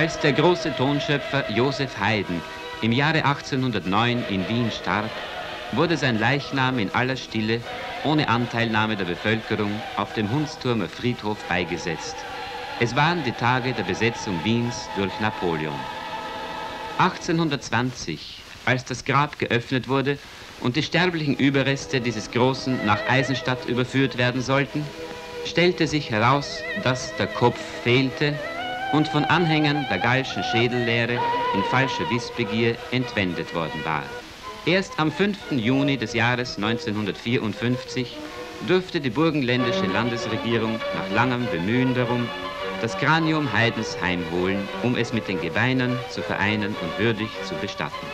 Als der große Tonschöpfer Josef Haydn im Jahre 1809 in Wien starb, wurde sein Leichnam in aller Stille, ohne Anteilnahme der Bevölkerung, auf dem Hundsturmer Friedhof beigesetzt. Es waren die Tage der Besetzung Wiens durch Napoleon. 1820, als das Grab geöffnet wurde und die sterblichen Überreste dieses Großen nach Eisenstadt überführt werden sollten, stellte sich heraus, dass der Kopf fehlte und von Anhängern der Gallschen Schädellehre in falscher Wissbegier entwendet worden war. Erst am 5. Juni des Jahres 1954 durfte die burgenländische Landesregierung nach langem Bemühen darum das Kranium Heidens heimholen, um es mit den Gebeinern zu vereinen und würdig zu bestatten.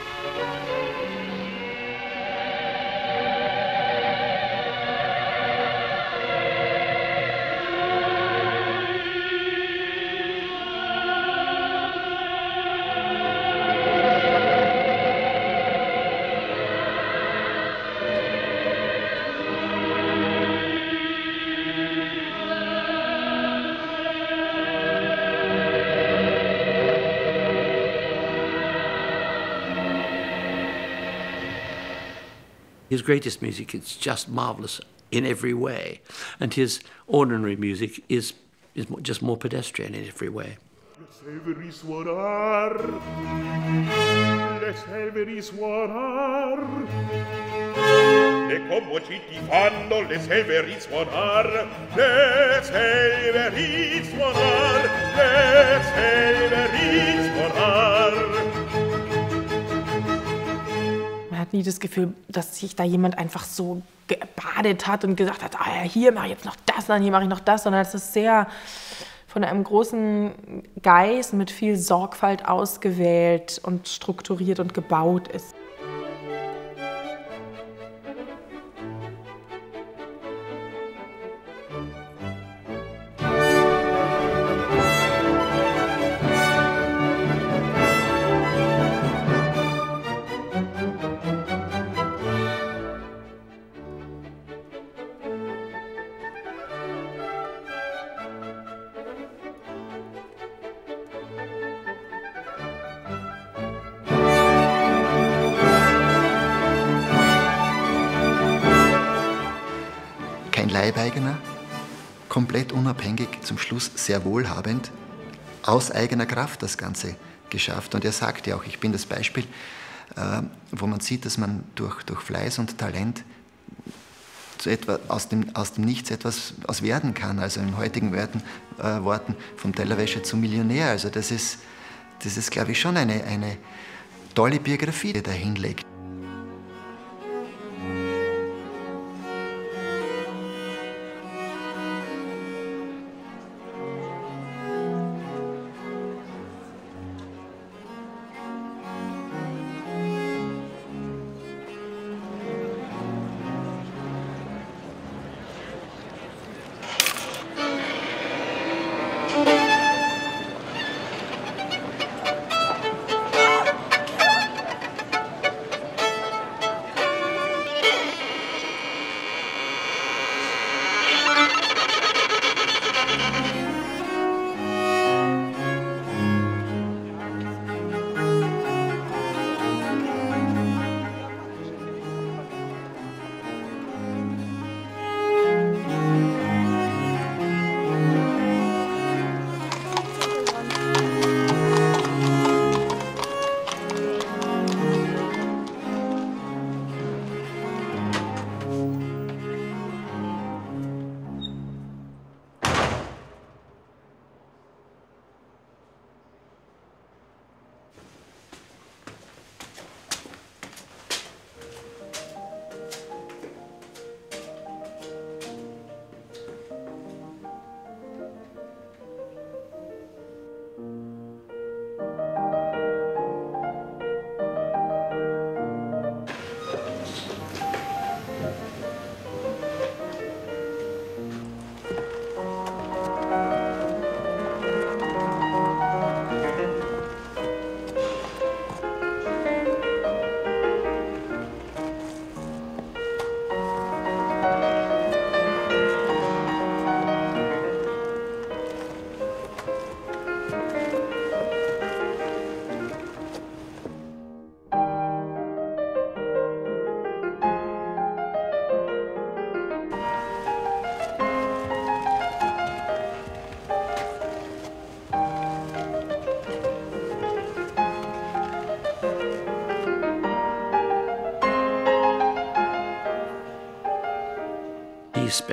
His greatest music is just marvelous in every way, and his ordinary music is, is just more pedestrian in every way. Comociti fanno le le le hat nie das Gefühl, dass sich da jemand einfach so gebadet hat und gesagt hat, ah ja, hier mache ich jetzt noch das, dann hier mache ich noch das, sondern es ist sehr von einem großen Geist mit viel Sorgfalt ausgewählt und strukturiert und gebaut ist. Komplett unabhängig, zum Schluss sehr wohlhabend, aus eigener Kraft das Ganze geschafft. Und er sagt ja auch, ich bin das Beispiel, äh, wo man sieht, dass man durch, durch Fleiß und Talent zu etwa, aus, dem, aus dem Nichts etwas aus werden kann. Also in heutigen Worten, äh, Worten vom Tellerwäscher zum Millionär. Also das ist, das ist glaube ich, schon eine, eine tolle Biografie, die da hinlegt.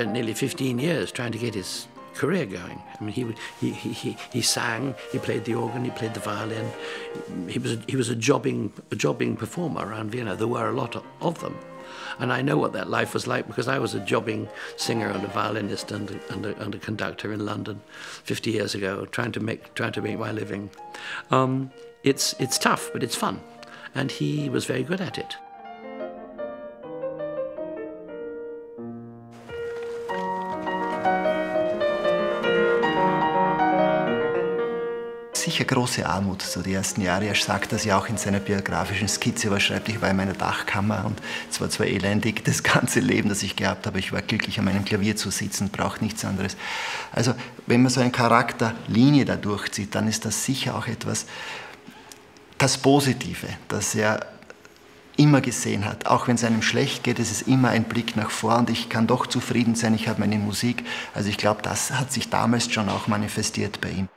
Spent nearly 15 years trying to get his career going. I mean, he, he, he, he sang, he played the organ, he played the violin. He was a, he was a jobbing, a jobbing performer around Vienna. There were a lot of, of them. And I know what that life was like because I was a jobbing singer and a violinist and a, and a, and a conductor in London 50 years ago, trying to make, trying to make my living. Um, it's, it's tough, but it's fun. And he was very good at it. Große Armut, so die ersten Jahre. Er sagt das ja auch in seiner biografischen Skizze, was schreibt, ich war in meiner Dachkammer und es war zwar elendig, das ganze Leben, das ich gehabt habe, ich war glücklich, an meinem Klavier zu sitzen, braucht nichts anderes. Also, wenn man so eine Charakterlinie da durchzieht, dann ist das sicher auch etwas, das Positive, das er immer gesehen hat. Auch wenn es einem schlecht geht, es ist immer ein Blick nach vor und ich kann doch zufrieden sein, ich habe meine Musik. Also ich glaube, das hat sich damals schon auch manifestiert bei ihm.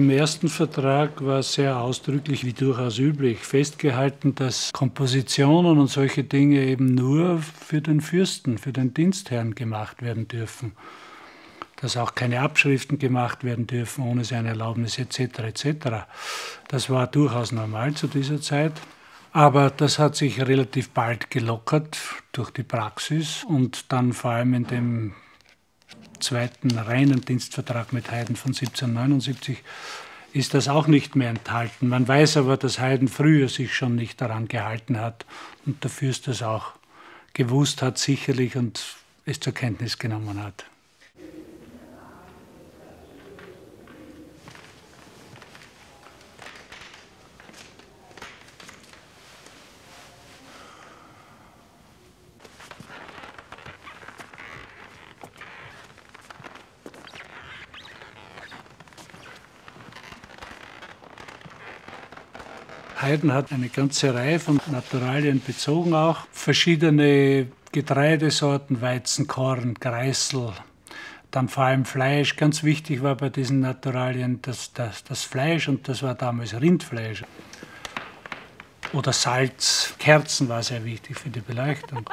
Im ersten Vertrag war sehr ausdrücklich, wie durchaus üblich, festgehalten, dass Kompositionen und solche Dinge eben nur für den Fürsten, für den Dienstherrn gemacht werden dürfen. Dass auch keine Abschriften gemacht werden dürfen ohne seine Erlaubnis etc. etc. Das war durchaus normal zu dieser Zeit. Aber das hat sich relativ bald gelockert durch die Praxis und dann vor allem in dem zweiten reinen Dienstvertrag mit Haydn von 1779 ist das auch nicht mehr enthalten. Man weiß aber, dass Haydn früher sich schon nicht daran gehalten hat und der Fürst das auch gewusst hat, sicherlich und es zur Kenntnis genommen hat. Haydn hat eine ganze Reihe von Naturalien bezogen auch. Verschiedene Getreidesorten, Weizen, Korn, Greißel, dann vor allem Fleisch. Ganz wichtig war bei diesen Naturalien das, das, das Fleisch und das war damals Rindfleisch. Oder Salz, Kerzen war sehr wichtig für die Beleuchtung.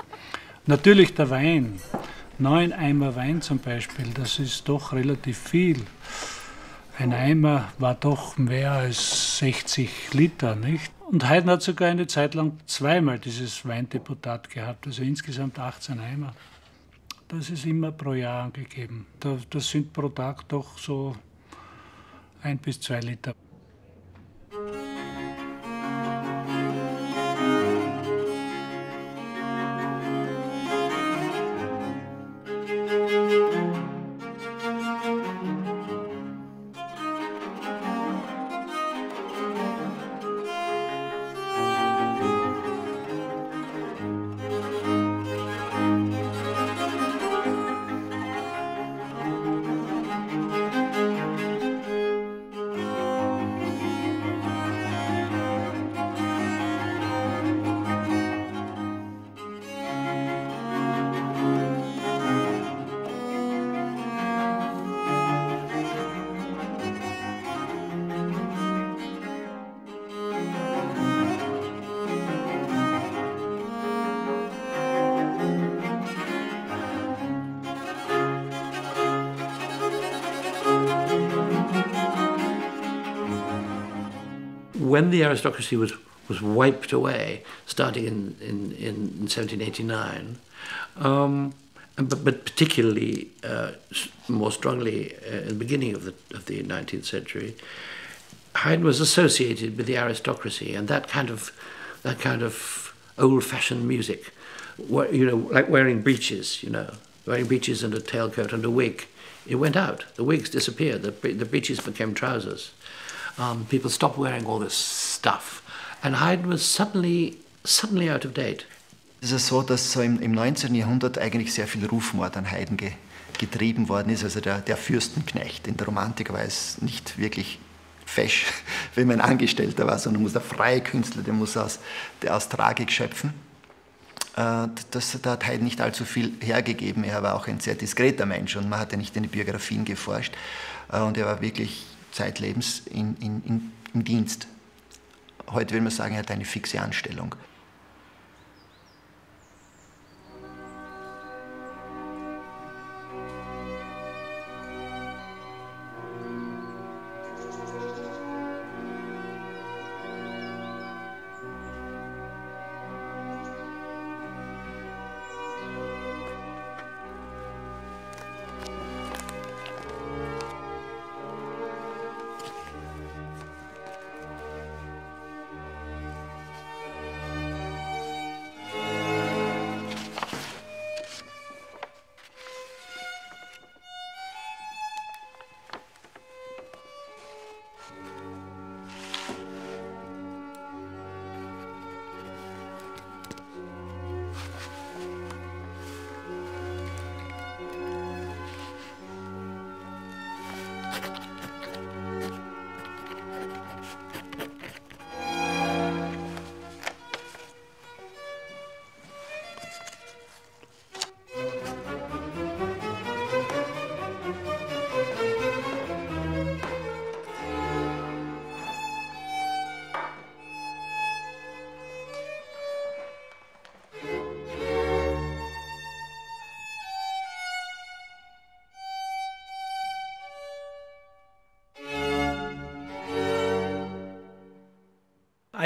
Natürlich der Wein. Neun Eimer Wein zum Beispiel, das ist doch relativ viel. Ein Eimer war doch mehr als 60 Liter, nicht? Und Haydn hat sogar eine Zeit lang zweimal dieses Weindeputat gehabt, also insgesamt 18 Eimer. Das ist immer pro Jahr angegeben. Das sind pro Tag doch so ein bis zwei Liter. When the aristocracy was, was wiped away, starting in, in, in 1789, um, but, but particularly uh, more strongly uh, in the beginning of the, of the 19th century, Haydn was associated with the aristocracy and that kind of, that kind of old-fashioned music, you know, like wearing breeches, you know, wearing breeches and a tailcoat and a wig. It went out. The wigs disappeared. The, the breeches became trousers. Um, people stopped wearing all this stuff. And Haydn was suddenly, suddenly out of date. Es ist so, dass so im, im 19. Jahrhundert eigentlich sehr viel Rufmord an Haydn ge, getrieben worden ist. Also der, der Fürstenknecht in der Romantik war es nicht wirklich fesch, wenn man Angestellter war, sondern muss der freie Künstler, der muss aus, der aus Tragik schöpfen. Äh, das, da hat Haydn nicht allzu viel hergegeben. Er war auch ein sehr diskreter Mensch und man hat ja nicht in die Biografien geforscht. Äh, und er war wirklich zeitlebens in, in, in, im Dienst. Heute will man sagen, er hat eine fixe Anstellung.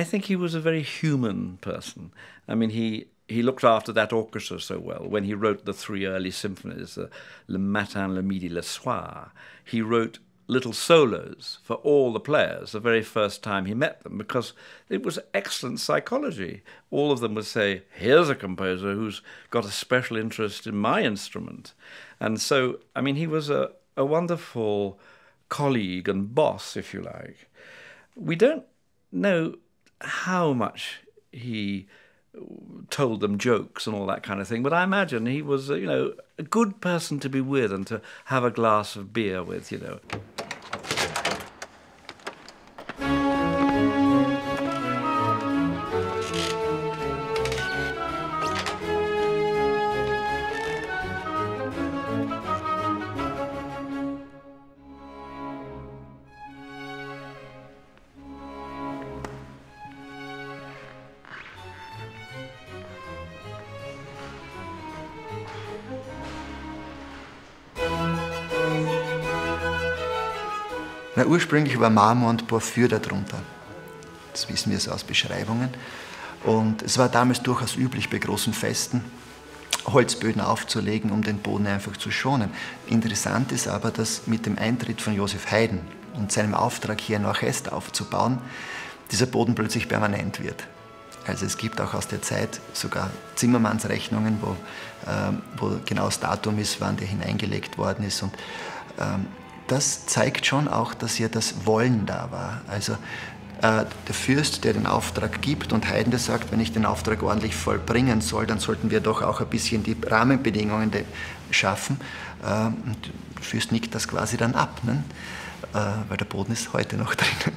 I think he was a very human person. I mean, he he looked after that orchestra so well. When he wrote the three early symphonies, uh, Le Matin, Le Midi, Le Soir, he wrote little solos for all the players the very first time he met them because it was excellent psychology. All of them would say, Here's a composer who's got a special interest in my instrument. And so, I mean, he was a, a wonderful colleague and boss, if you like. We don't know how much he told them jokes and all that kind of thing. But I imagine he was, you know, a good person to be with and to have a glass of beer with, you know. Ursprünglich war Marmor und Porphyr darunter. Das wissen wir so aus Beschreibungen. Und es war damals durchaus üblich bei großen Festen, Holzböden aufzulegen, um den Boden einfach zu schonen. Interessant ist aber, dass mit dem Eintritt von Josef Haydn und seinem Auftrag, hier ein Orchester aufzubauen, dieser Boden plötzlich permanent wird. Also es gibt auch aus der Zeit sogar Zimmermannsrechnungen, wo, äh, wo genau das Datum ist, wann der hineingelegt worden ist. Und ähm, das zeigt schon auch, dass hier das Wollen da war. Also äh, der Fürst, der den Auftrag gibt und Haydn, der sagt, wenn ich den Auftrag ordentlich vollbringen soll, dann sollten wir doch auch ein bisschen die Rahmenbedingungen schaffen. Äh, und der Fürst nickt das quasi dann ab, ne? äh, weil der Boden ist heute noch drin.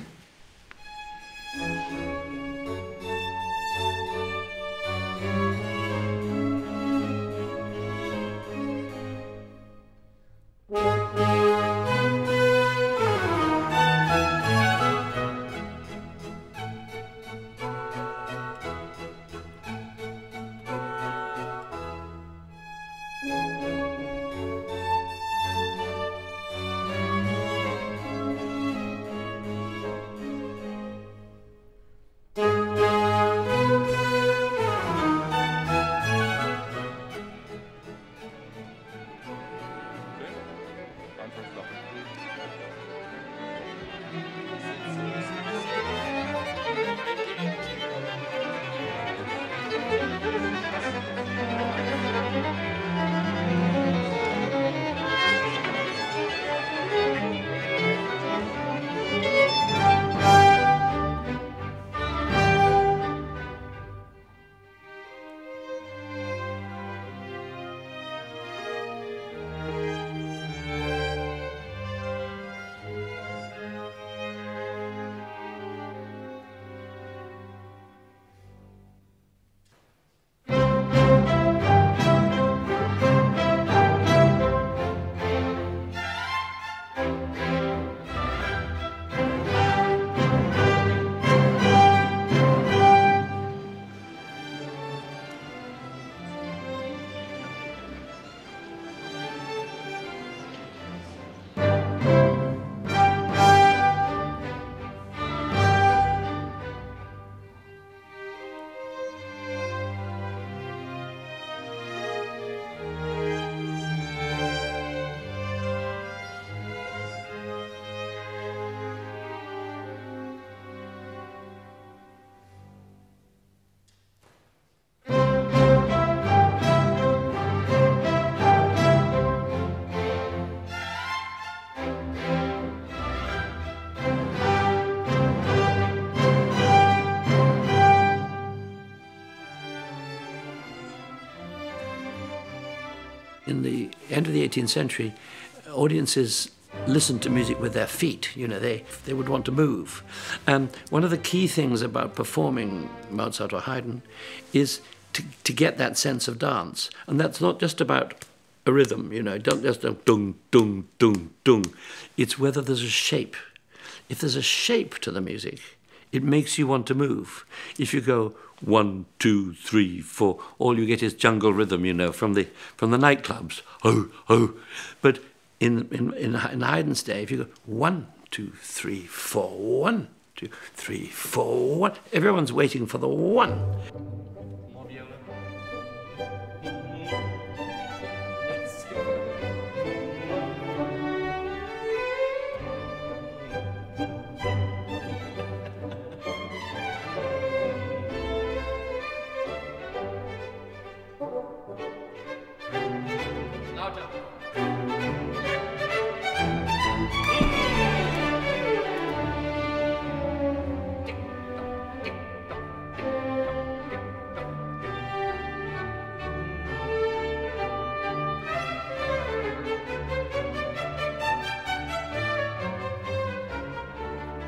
The end of the 18th century, audiences listened to music with their feet. You know, they, they would want to move. And one of the key things about performing Mozart or Haydn is to, to get that sense of dance. And that's not just about a rhythm, you know, don't just go dung, dung, dung, dung. It's whether there's a shape. If there's a shape to the music, it makes you want to move. If you go one, two, three, four, all you get is jungle rhythm, you know, from the from the nightclubs. Oh, oh. But in in in, in Haydn's day, if you go one, two, three, four, one, two, three, four, one, everyone's waiting for the one.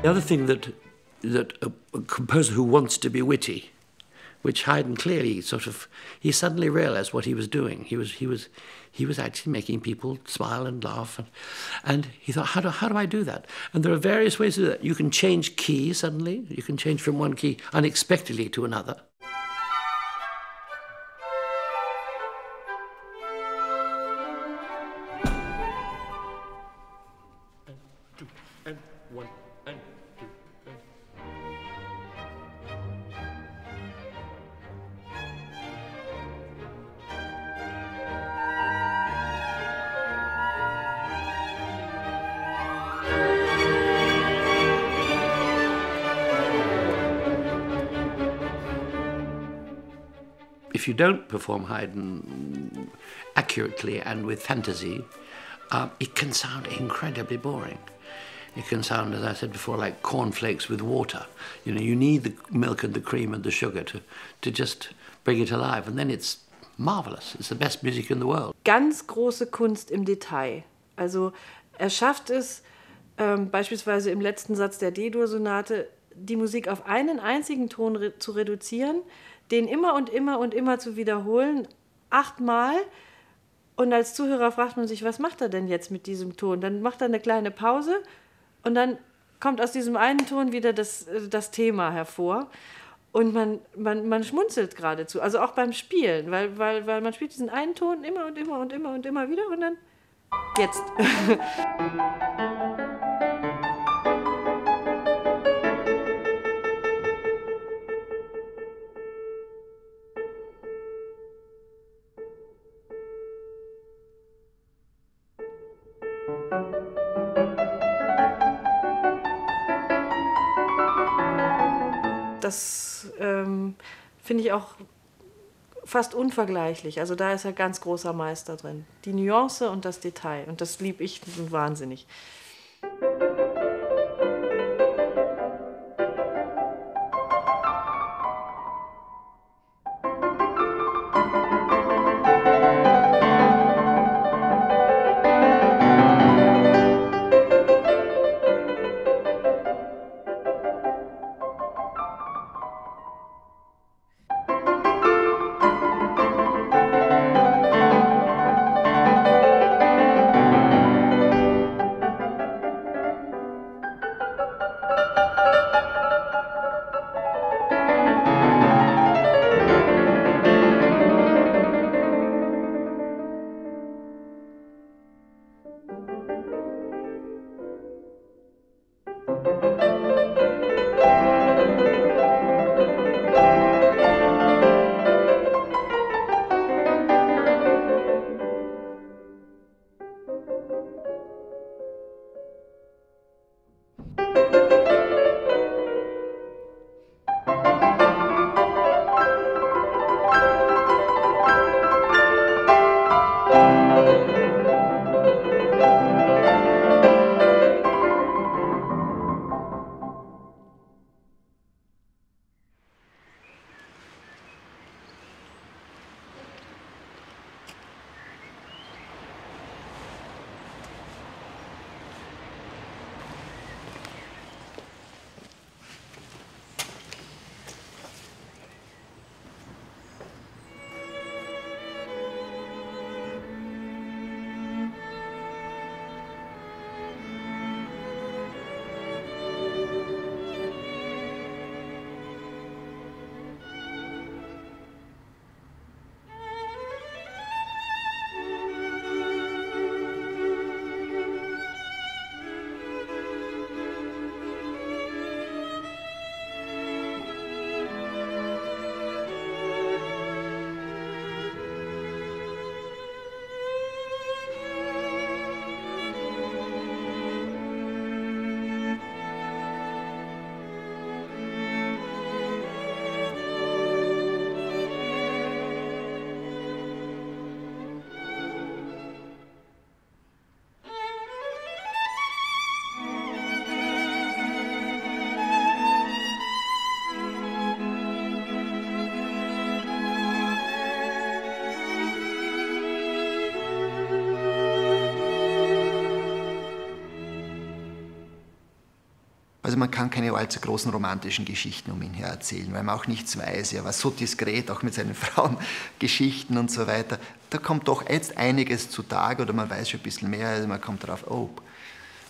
The other thing that that a, a, composer who wants to be witty, which Haydn clearly sort of he suddenly realized what he was doing. He was he was he was actually making people smile and laugh, and, and he thought, how do how do I do that? And there are various ways to do that. You can change key suddenly. You can change from one key unexpectedly to another. If you don't perform Haydn accurately and with fantasy, um, it can sound incredibly boring. It can sound, as I said before, like cornflakes with water. You know, you need the milk and the cream and the sugar to, to just bring it alive. And then it's marvelous. It's the best music in the world. Ganz große Kunst im Detail. Also er schafft es, ähm, beispielsweise im letzten Satz der D-Dur-Sonate, die Musik auf einen einzigen Ton re zu reduzieren, den immer und immer und immer zu wiederholen, achtmal. Und als Zuhörer fragt man sich, was macht er denn jetzt mit diesem Ton? Dann macht er eine kleine Pause und dann kommt aus diesem einen Ton wieder das, äh, das Thema hervor. Und man, man, man schmunzelt geradezu, also auch beim Spielen, weil, weil, weil man spielt diesen einen Ton immer und immer und immer und immer wieder und dann jetzt. das ähm, finde ich auch fast unvergleichlich. Also da ist er ganz großer Meister drin. Die Nuance und das Detail. Und das liebe ich wahnsinnig. Also man kann keine allzu großen romantischen Geschichten um ihn her erzählen, weil man auch nichts weiß. Er war so diskret, auch mit seinen Frauengeschichten und so weiter. Da kommt doch jetzt einiges zutage oder man weiß schon ein bisschen mehr. Also man kommt darauf, oh,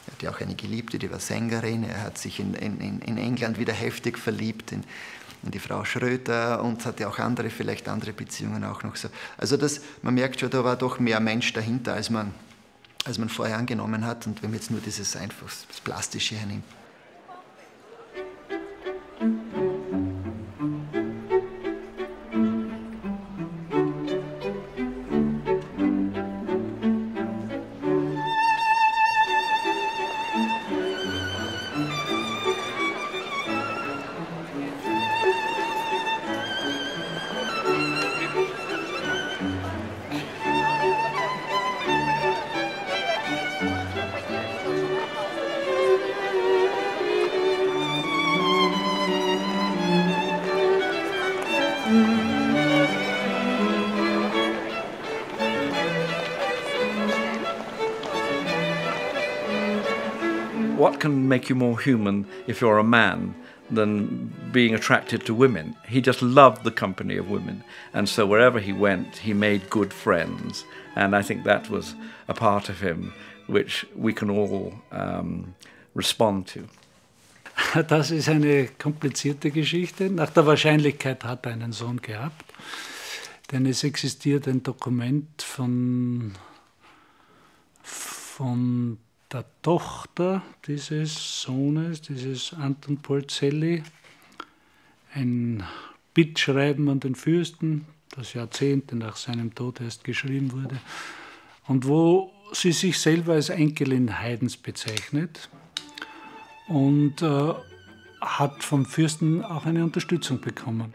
er hatte auch eine Geliebte, die war Sängerin. Er hat sich in, in, in England wieder heftig verliebt in, in die Frau Schröter und hatte auch andere, vielleicht andere Beziehungen auch noch so. Also das, man merkt schon, da war doch mehr Mensch dahinter, als man, als man vorher angenommen hat. Und wenn man jetzt nur dieses einfach das Plastische hernimmt. Can make you more human if you're a man than being attracted to women? He just loved the company of women. And so wherever he went, he made good friends. And I think that was a part of him which we can all um, respond to. Das ist eine komplizierte Geschichte. Nach der Wahrscheinlichkeit hat er einen Sohn gehabt, denn es existiert ein Dokument von, von der Tochter dieses Sohnes, dieses Anton Polzelli, ein Bittschreiben an den Fürsten, das Jahrzehnte nach seinem Tod erst geschrieben wurde, und wo sie sich selber als Enkelin Haydns bezeichnet und äh, hat vom Fürsten auch eine Unterstützung bekommen.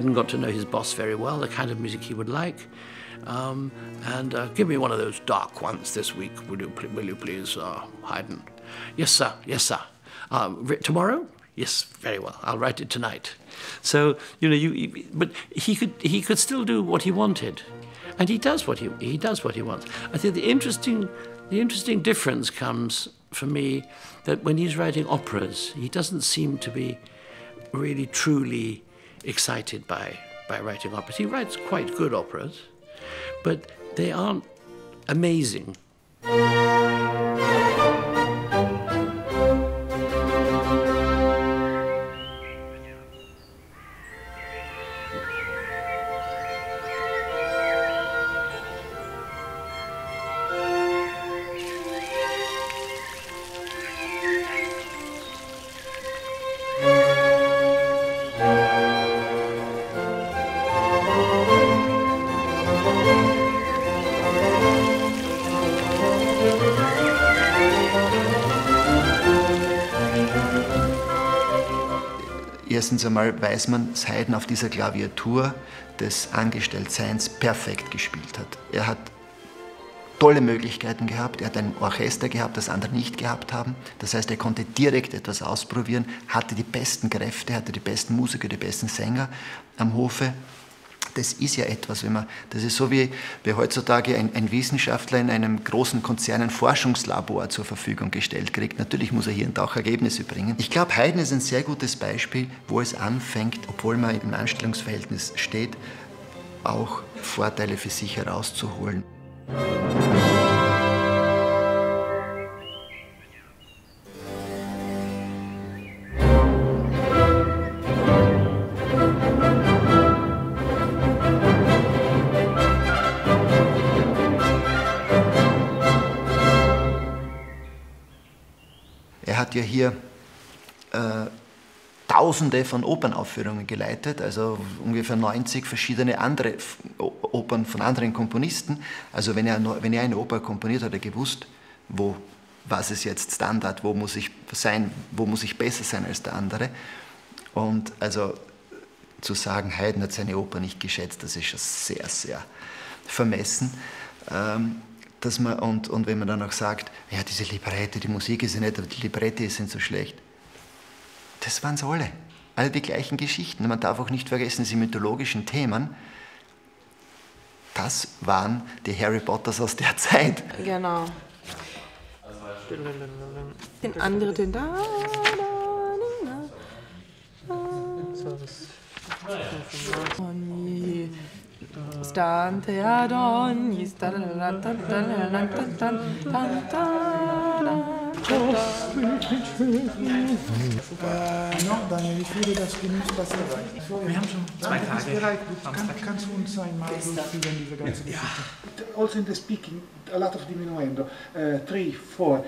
Haydn got to know his boss very well, the kind of music he would like. Um, and uh, give me one of those dark ones this week, will you, will you please, uh, Haydn? Yes, sir. Yes, sir. Uh, tomorrow? Yes, very well. I'll write it tonight. So you know, you, you, but he could he could still do what he wanted, and he does what he he does what he wants. I think the interesting the interesting difference comes for me that when he's writing operas, he doesn't seem to be really truly excited by by writing operas. He writes quite good operas, but they aren't amazing. Erstens einmal weiß man, dass Haydn auf dieser Klaviatur des Angestelltseins perfekt gespielt hat. Er hat tolle Möglichkeiten gehabt. Er hat ein Orchester gehabt, das andere nicht gehabt haben. Das heißt, er konnte direkt etwas ausprobieren, hatte die besten Kräfte, hatte die besten Musiker, die besten Sänger am Hofe das ist ja etwas, wenn man, das ist so wie, wie heutzutage ein, ein, Wissenschaftler in einem großen Konzern ein Forschungslabor zur Verfügung gestellt kriegt. Natürlich muss er hier und da auch Ergebnisse bringen. Ich glaube, Haydn ist ein sehr gutes Beispiel, wo es anfängt, obwohl man im Anstellungsverhältnis steht, auch Vorteile für sich herauszuholen. Hier äh, Tausende von Opernaufführungen geleitet, also ungefähr 90 verschiedene andere Opern von anderen Komponisten. Also wenn er, wenn er eine Oper komponiert, hat er gewusst, wo, was ist jetzt Standard, wo muss ich sein, wo muss ich besser sein als der andere. Und also zu sagen, Haydn hat seine Oper nicht geschätzt, das ist schon sehr, sehr vermessen. Ähm, dass man, und, und wenn man dann auch sagt, ja, diese Librette, die Musik ist ja nicht, aber die Librette sind so schlecht. Das waren sie alle. Alle die gleichen Geschichten. Man darf auch nicht vergessen, diese mythologischen Themen, das waren die Harry Potters aus der Zeit. Genau. Den anderen, den da, da, da, da. Stante ad ogni No, Daniel, ich würde das genießen, was. Wir haben schon zwei Tage. Bereit. Kann, kannst du uns einmal durchführen, diese ganze Geschichte? Ja. Also in the speaking, a lot of diminuendo. Uh, three, four.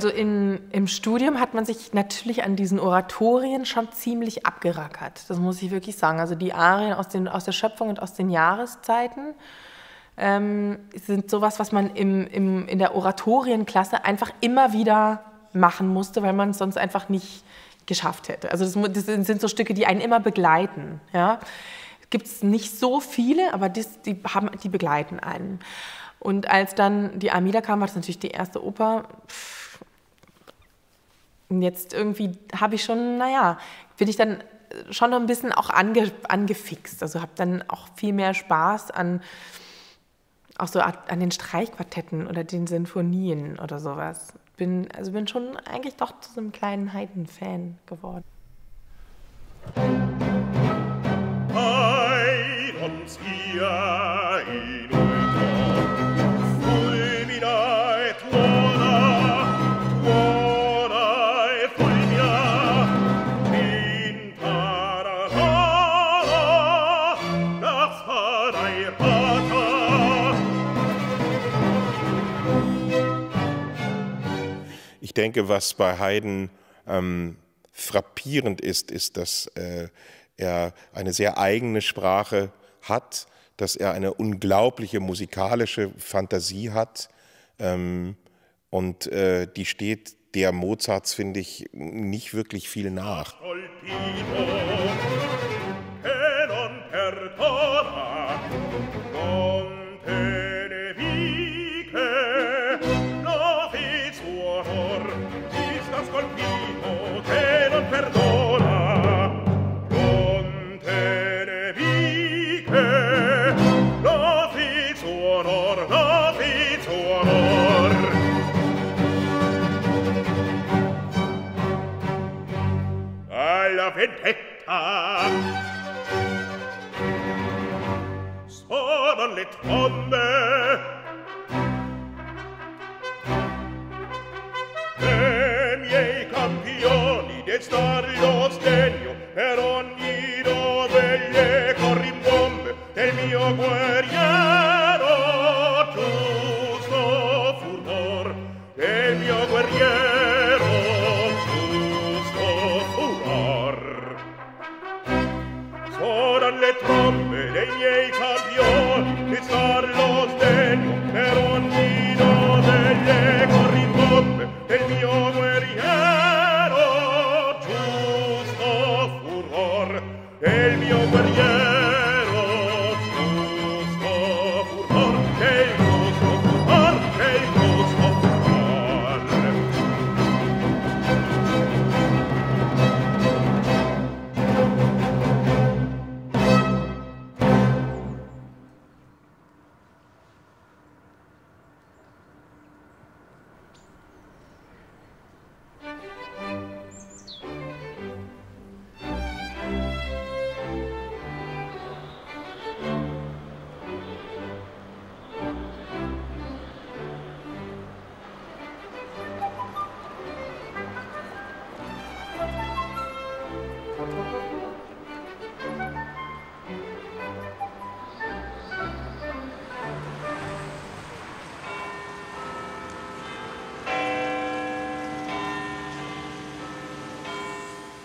Also in, im Studium hat man sich natürlich an diesen Oratorien schon ziemlich abgerackert. Das muss ich wirklich sagen. Also die Arien aus, den, aus der Schöpfung und aus den Jahreszeiten ähm, sind sowas, was man im, im, in der Oratorienklasse einfach immer wieder machen musste, weil man es sonst einfach nicht geschafft hätte. Also das, das sind so Stücke, die einen immer begleiten. Ja? Gibt es nicht so viele, aber das, die, haben, die begleiten einen. Und als dann die Amida kam, war das natürlich die erste Oper. Pff, und jetzt irgendwie habe ich schon, naja, bin ich dann schon ein bisschen auch ange, angefixt. Also habe dann auch viel mehr Spaß an, auch so an den Streichquartetten oder den Sinfonien oder sowas. Bin, also bin schon eigentlich doch zu so einem kleinen Haydn-Fan geworden. Ein uns ihr denke, was bei Haydn ähm, frappierend ist, ist, dass äh, er eine sehr eigene Sprache hat, dass er eine unglaubliche musikalische Fantasie hat ähm, und äh, die steht der Mozarts, finde ich, nicht wirklich viel nach. benedetta Sonan le trombe. E miei campioni del star lo sdegno Per ogni dove le corrimbombe Del mio guerra troppe dei miei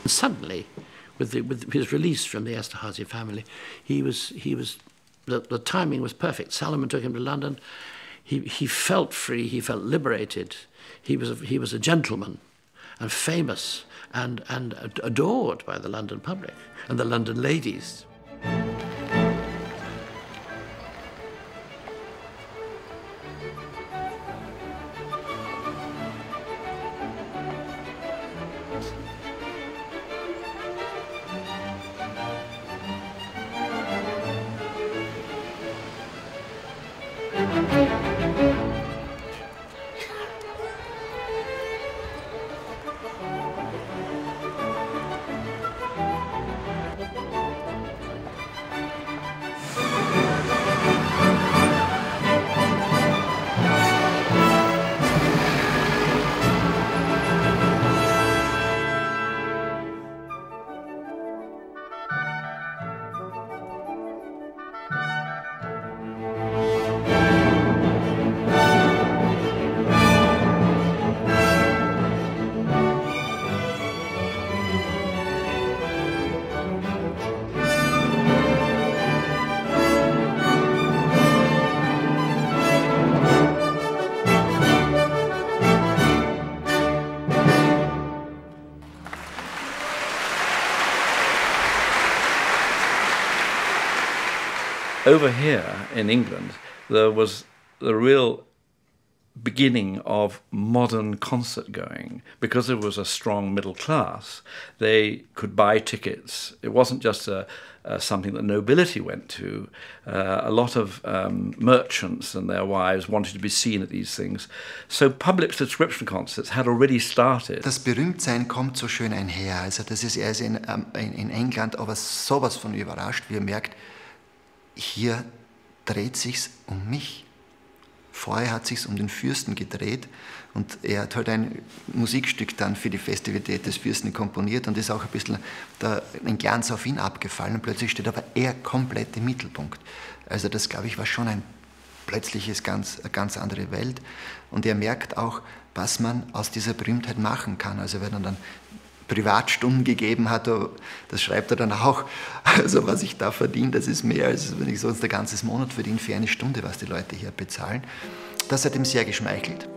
suddenly, with, the, with his release from the Esterhazy family, he was, he was the, the timing was perfect. Salomon took him to London. He, he felt free, he felt liberated. He was a, he was a gentleman and famous and, and adored by the London public and the London ladies. Over here in England, there was the real beginning of modern concert going. Because there was a strong middle class they could buy tickets. It wasn't just a, a something that nobility went to. Uh, a lot of um, merchants and their wives wanted to be seen at these things. So public subscription concerts had already started. Das Berühmtsein kommt so schön einher. Also das ist er ist in, ähm, in, in England aber sowas von überrascht. Wie er merkt hier dreht sich's um mich. Vorher hat sich um den Fürsten gedreht und er hat halt ein Musikstück dann für die Festivität des Fürsten komponiert und ist auch ein bisschen da ein Glanz auf ihn abgefallen. Und plötzlich steht aber er komplett im Mittelpunkt. Also das, glaube ich, war schon ein plötzliches ganz, eine ganz andere Welt. Und er merkt auch, was man aus dieser Berühmtheit machen kann. Also wenn er dann Privatstunden gegeben hat, das schreibt er dann auch. Also was ich da verdiene, das ist mehr, als wenn ich sonst ein ganzes Monat verdiene für eine Stunde, was die Leute hier bezahlen. Das hat ihm sehr geschmeichelt.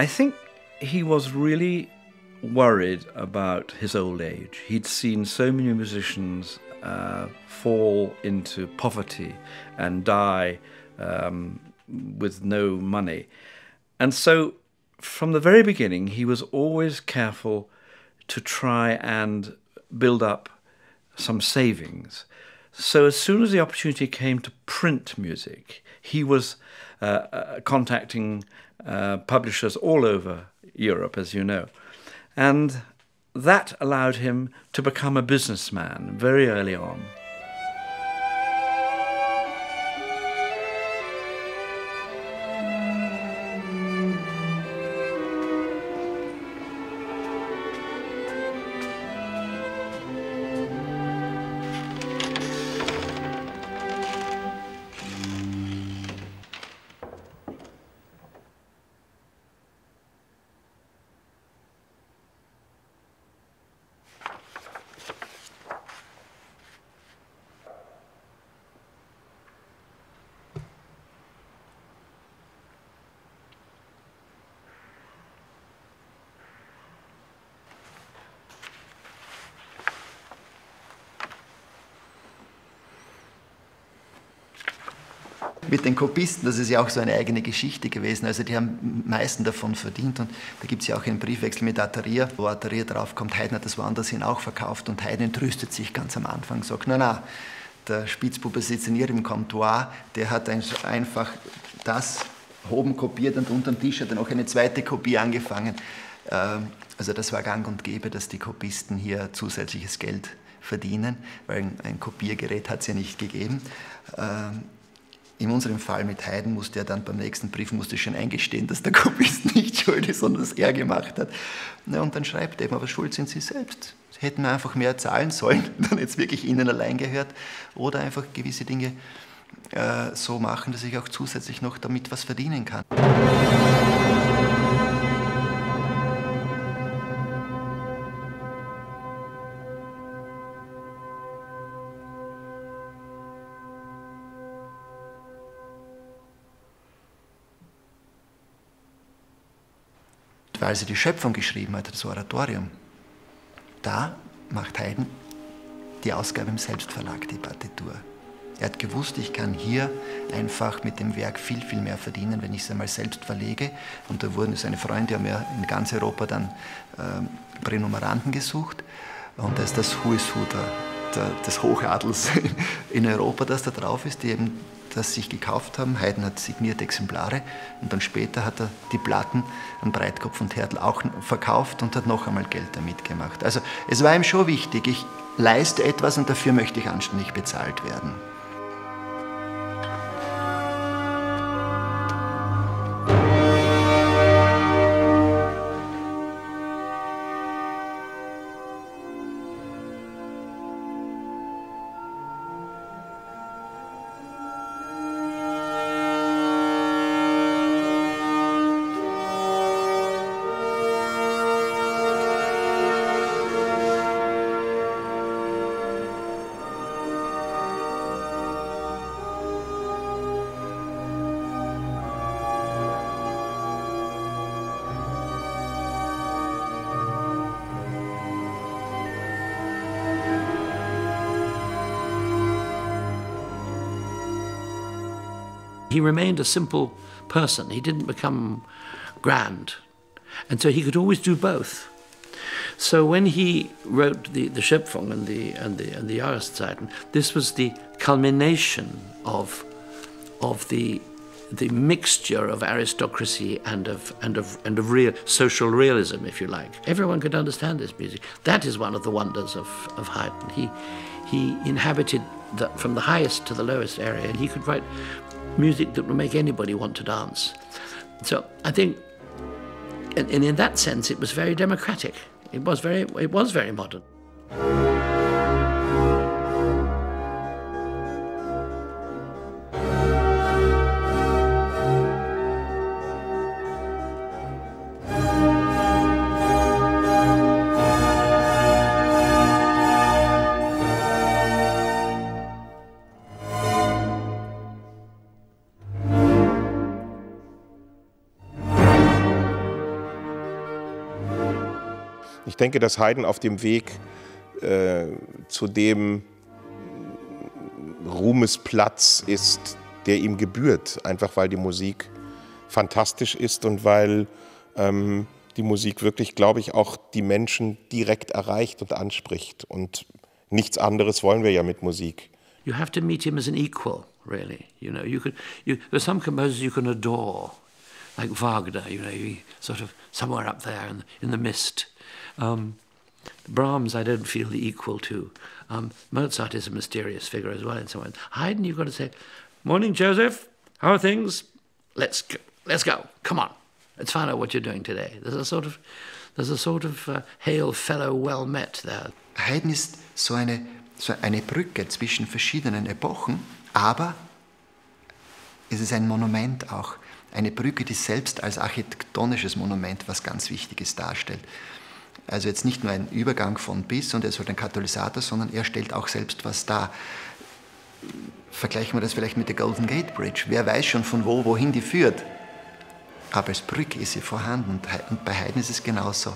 I think he was really worried about his old age. He'd seen so many musicians uh, fall into poverty and die um, with no money. And so, from the very beginning, he was always careful to try and build up some savings. So, as soon as the opportunity came to print music, he was uh, uh, contacting uh, publishers all over Europe, as you know. And that allowed him to become a businessman very early on. Mit den Kopisten, das ist ja auch so eine eigene Geschichte gewesen. Also die haben meisten davon verdient und da gibt es ja auch einen Briefwechsel mit Ataria, wo Ataria draufkommt, Haydn hat das woanders hin auch verkauft und Haydn tröstet sich ganz am Anfang, sagt, na na, der Spitzbube sitzt in ihrem Comptoir, der hat einfach das oben kopiert und unter dem Tisch hat er noch eine zweite Kopie angefangen. Ähm, also das war gang und gäbe, dass die Kopisten hier zusätzliches Geld verdienen, weil ein Kopiergerät hat es ja nicht gegeben. In unserem Fall mit Haydn musste er dann beim nächsten Brief musste schon eingestehen, dass der Kopist nicht schuld ist, sondern dass er gemacht hat. Na, und dann schreibt er eben, aber schuld sind Sie selbst. Sie hätten einfach mehr zahlen sollen, dann jetzt wirklich Ihnen allein gehört. Oder einfach gewisse Dinge äh, so machen, dass ich auch zusätzlich noch damit was verdienen kann. Weil sie die Schöpfung geschrieben hat, das Oratorium, da macht Haydn die Ausgabe im Selbstverlag, die Partitur. Er hat gewusst, ich kann hier einfach mit dem Werk viel, viel mehr verdienen, wenn ich es einmal selbst verlege. Und da wurden seine Freunde haben ja in ganz Europa dann äh, Pränumeranten gesucht. Und da ist das Who des Hochadels in Europa, das da drauf ist, die eben das sich gekauft haben. Haydn hat signierte Exemplare und dann später hat er die Platten an Breitkopf und Hertel auch verkauft und hat noch einmal Geld damit gemacht. Also es war ihm schon wichtig, ich leiste etwas und dafür möchte ich anständig bezahlt werden. He remained a simple person. He didn't become grand. And so he could always do both. So when he wrote the, the Schöpfung and the, and the, and the Jahreszeiten, this was the culmination of, of the, the mixture of aristocracy and of, and, of, and of real social realism, if you like. Everyone could understand this music. That is one of the wonders of, of Haydn. He, he inhabited the, from the highest to the lowest area, and he could write music that would make anybody want to dance. So I think, and, and in that sense, it was very democratic. It was very, it was very modern. Denke, dass Haydn auf dem Weg äh, zu dem Ruhmesplatz ist, der ihm gebührt, einfach weil die Musik fantastisch ist und weil ähm, die Musik wirklich, glaube ich, auch die Menschen direkt erreicht und anspricht. Und nichts anderes wollen wir ja mit Musik. You have to meet him as an equal, really. You know, you could. You, there's some composers you can adore, like Wagner. You know, sort of somewhere up there in, in the mist. Um, Brahms, I don't feel equal to. Um, Mozart is a mysterious figure as well, and so on. Haydn, you've got to say, "Morning, Joseph. How are things? Let's go. Let's go. Come on. Let's find out what you're doing today." There's a sort of, there's a sort of uh, hail fellow, well met there. Haydn ist so eine, so eine Brücke zwischen verschiedenen Epochen, aber es ist ein Monument auch. Eine Brücke, die selbst als architektonisches Monument was ganz Wichtiges darstellt. Also jetzt nicht nur ein Übergang von bis und er ist halt ein Katalysator, sondern er stellt auch selbst was dar. Vergleichen wir das vielleicht mit der Golden Gate Bridge. Wer weiß schon von wo, wohin die führt. Aber als Brücke ist sie vorhanden und bei Haydn ist es genauso.